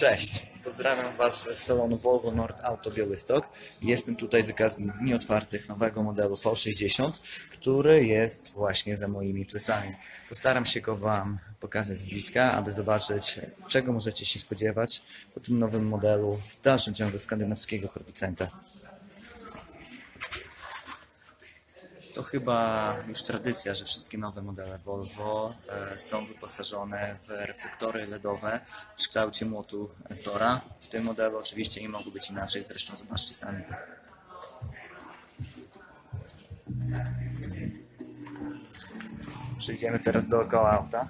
Cześć, pozdrawiam Was z salonu Volvo Nord Auto Białystok. Jestem tutaj z okazji Dni Otwartych nowego modelu V60, który jest właśnie za moimi plecami. Postaram się go Wam pokazać z bliska, aby zobaczyć, czego możecie się spodziewać po tym nowym modelu w dalszym ciągu skandynawskiego producenta. To chyba już tradycja, że wszystkie nowe modele Volvo e, są wyposażone w reflektory LEDowe w kształcie młotu Tora. W tym modelu oczywiście nie mogło być inaczej, zresztą zobaczcie sami. Przejdziemy teraz dookoła auta.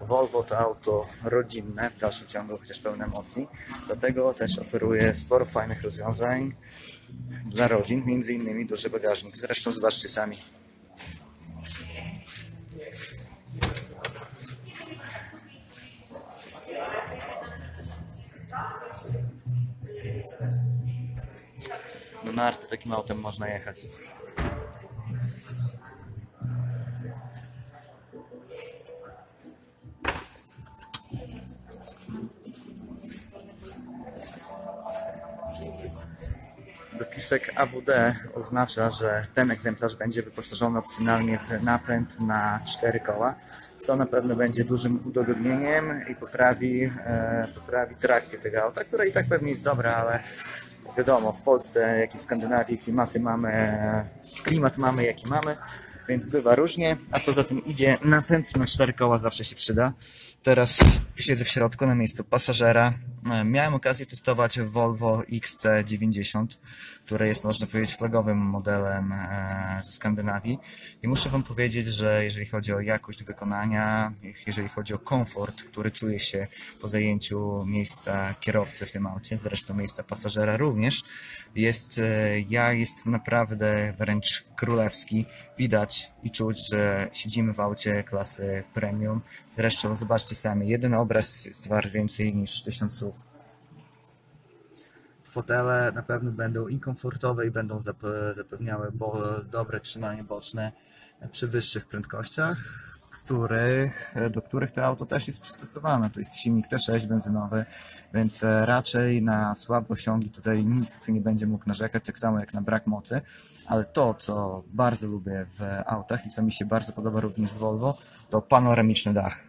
Volvo to auto rodzinne, w dalszym ciągu chociaż pełne emocji. Dlatego też oferuje sporo fajnych rozwiązań dla rodzin, między innymi duży bagażnik. Zresztą zobaczcie sami. Do narty takim autem można jechać. Dopisek AWD oznacza, że ten egzemplarz będzie wyposażony opcjonalnie w napęd na cztery koła, co na pewno będzie dużym udogodnieniem i poprawi, e, poprawi trakcję tego auta, która i tak pewnie jest dobra, ale wiadomo, w Polsce, jak i w Skandynawii klimaty mamy, klimat mamy jaki mamy, więc bywa różnie, a co za tym idzie, napęd na cztery koła zawsze się przyda. Teraz siedzę w środku na miejscu pasażera. E, Miałem okazję testować Volvo XC90, które jest, można powiedzieć, flagowym modelem e, ze Skandynawii. I muszę Wam powiedzieć, że jeżeli chodzi o jakość wykonania, jeżeli chodzi o komfort, który czuje się po zajęciu miejsca kierowcy w tym aucie, zresztą miejsca pasażera również, jest, e, ja jest naprawdę wręcz królewski. Widać i czuć, że siedzimy w aucie klasy premium. Zresztą zobaczcie sami, jeden obraz jest wart więcej niż tysiąc słów. Fotele na pewno będą i komfortowe i będą zap- zapewniały bo, dobre trzymanie boczne przy wyższych prędkościach, których, do których to auto też jest przystosowane. To jest silnik T6 benzynowy, więc raczej na słabe osiągi tutaj nikt nie będzie mógł narzekać, tak samo jak na brak mocy. Ale to, co bardzo lubię w autach i co mi się bardzo podoba również w Volvo, to panoramiczny dach.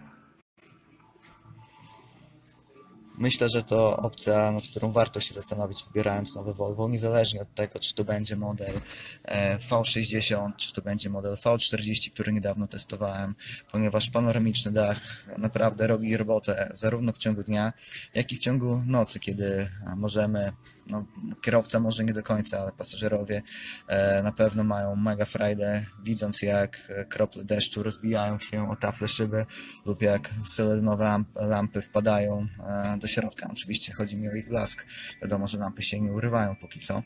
Myślę, że to opcja, nad którą warto się zastanowić, wybierając nowy Volvo, niezależnie od tego, czy to będzie model e, V60, czy to będzie model V40, który niedawno testowałem, ponieważ panoramiczny dach naprawdę robi robotę zarówno w ciągu dnia, jak i w ciągu nocy, kiedy możemy, no, kierowca może nie do końca, ale pasażerowie e, na pewno mają mega frajdę, widząc jak e, krople deszczu rozbijają się o tafle szyby lub jak selenowe lamp- lampy wpadają e, do środka. Oczywiście chodzi mi o ich blask. Wiadomo, że lampy się nie urywają póki co.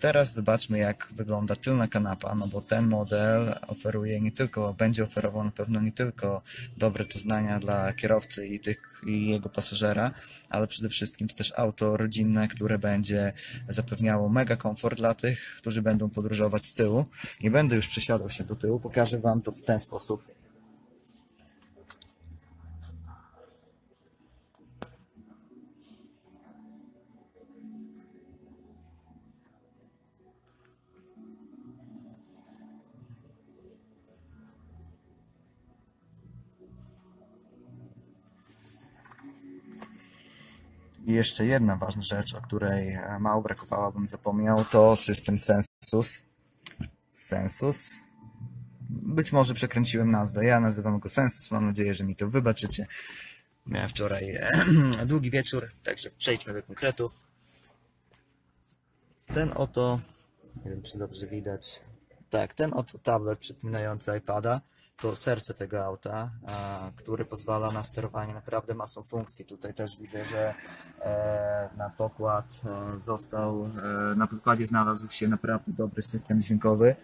Teraz zobaczmy, jak wygląda tylna kanapa, no bo ten model oferuje nie tylko, będzie oferował na pewno nie tylko dobre doznania dla kierowcy i tych i jego pasażera, ale przede wszystkim to też auto rodzinne, które będzie zapewniało mega komfort dla tych, którzy będą podróżować z tyłu. Nie będę już przesiadał się do tyłu, pokażę Wam to w ten sposób. I jeszcze jedna ważna rzecz, o której e, mało brakowało, bym zapomniał, to system Sensus. Sensus. Być może przekręciłem nazwę. Ja nazywam go Sensus. Mam nadzieję, że mi to wybaczycie. Miałem wczoraj e, długi wieczór, także przejdźmy do konkretów. Ten oto, nie wiem czy dobrze widać, tak, ten oto tablet przypominający iPada to serce tego auta, a, który pozwala na sterowanie naprawdę masą funkcji. Tutaj też widzę, że e, na pokład e, został, e, na pokładzie znalazł się naprawdę dobry system dźwiękowy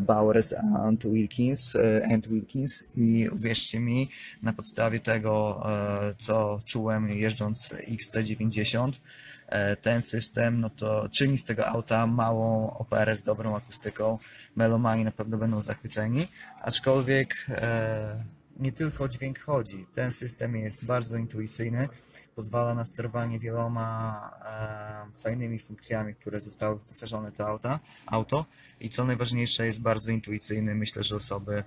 Bowers and Wilkins, e, and Wilkins i uwierzcie mi, na podstawie tego, e, co czułem jeżdżąc XC90, e, ten system, no to czyni z tego auta małą operę z dobrą akustyką. Melomani na pewno będą zachwyceni, aczkolwiek e, nie tylko o dźwięk chodzi. Ten system jest bardzo intuicyjny, pozwala na sterowanie wieloma e, fajnymi funkcjami, które zostały wyposażone to auta, auto i co najważniejsze jest bardzo intuicyjny. Myślę, że osoby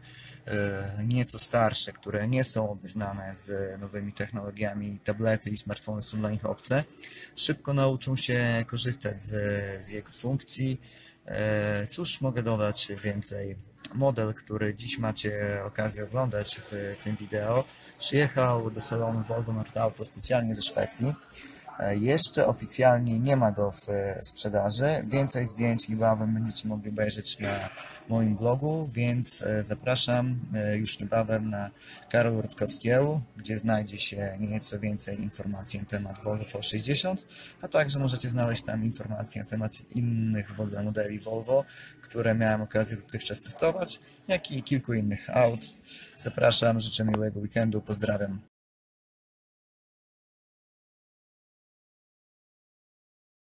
e, nieco starsze, które nie są obeznane z nowymi technologiami, tablety i smartfony są dla nich obce, szybko nauczą się korzystać z, z jego funkcji. E, Cóż mogę dodać więcej? Model, który dziś macie okazję oglądać w tym wideo, przyjechał do salonu Volvo Nordauto specjalnie ze Szwecji. E, Jeszcze oficjalnie nie ma go w e, sprzedaży. Więcej zdjęć niebawem będziecie mogli obejrzeć na moim blogu, więc e, zapraszam już niebawem na Karol Rutkowskiego, gdzie znajdzie się nieco więcej informacji na temat Volvo V60, a także możecie znaleźć tam informacje na temat innych modeli Volvo, które miałem okazję dotychczas testować, jak i kilku innych aut. Zapraszam, życzę miłego weekendu, pozdrawiam.